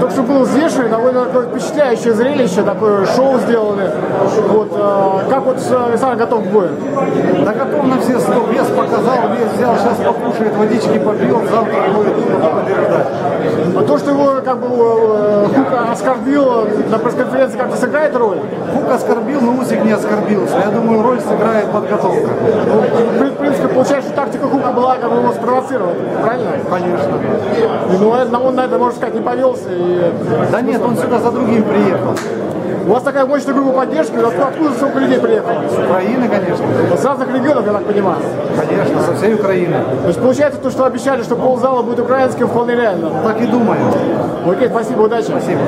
Только что было взвешивание, довольно такое впечатляющее зрелище, такое шоу сделали. Вот, э, как вот э, Александр готов к бою? Да готов на все сто. Вес показал, вес взял, сейчас покушает, водички попьет, завтра будет побеждать. А то, что его как бы э, Хук оскорбил на пресс-конференции, как-то сыграет роль? Хук оскорбил, но Усик не оскорбился. Я думаю, роль сыграет подготовка. Ну, в принципе, получается, что тактика Хука была как бы его спровоцировать, правильно? Конечно. И, ну, он на это, можно сказать, не повелся. И... Да нет, он сюда за другим приехал. У вас такая мощная группа поддержки, откуда столько людей приехало? С Украины, конечно. С разных регионов, я так понимаю. Конечно, со всей Украины. То есть получается, то, что обещали, что ползала будет украинским, вполне реально. Так и думаю. Окей, спасибо, удачи. Спасибо.